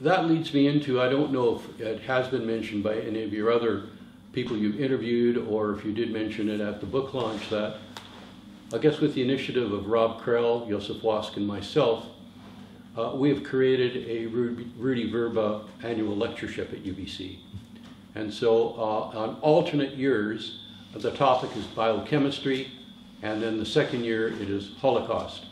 that leads me into, I don't know if it has been mentioned by any of your other people you've interviewed, or if you did mention it at the book launch, that I guess with the initiative of Rob Krell, Joseph Wosk, and myself, uh, we have created a Rudi, Rudi Vrba annual lectureship at UBC. And so uh, on alternate years, the topic is biochemistry, and then the second year it is Holocaust.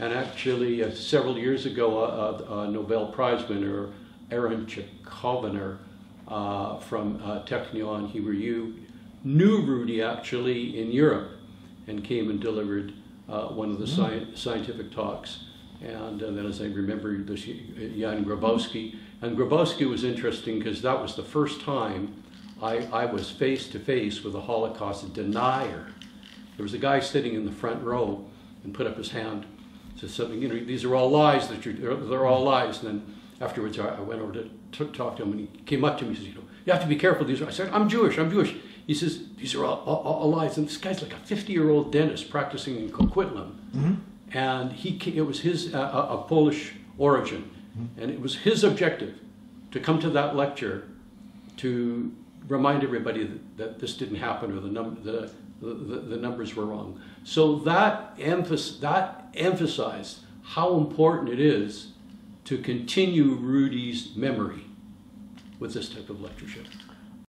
And actually, uh, several years ago, a, a, Nobel Prize winner, Aaron Ciechanover uh, from uh, Technion Hebrew U, knew Rudi actually in Europe and came and delivered uh, one of the sci- scientific talks. And, uh, then, as I remember, this Jan Grabowski. And Grabowski was interesting because that was the first time I, I was face to face with a Holocaust denier. There was a guy sitting in the front row and put up his hand, said something, you know, these are all lies that you're, they're, all lies. And then afterwards I I went over to t- talk to him and he came up to me and said, you know, you have to be careful. These are, I said, I'm Jewish, I'm Jewish. He says, these are all, all, all lies. And this guy's like a 50 year old dentist practicing in Coquitlam. Mm-hmm. And he, it was his, uh, a, a Polish origin. Mm-hmm. And it was his objective to come to that lecture to remind everybody that, that this didn't happen or the, num- the, the, the numbers were wrong. So that, emphasis, that emphasized how important it is to continue Rudi's memory with this type of lectureship.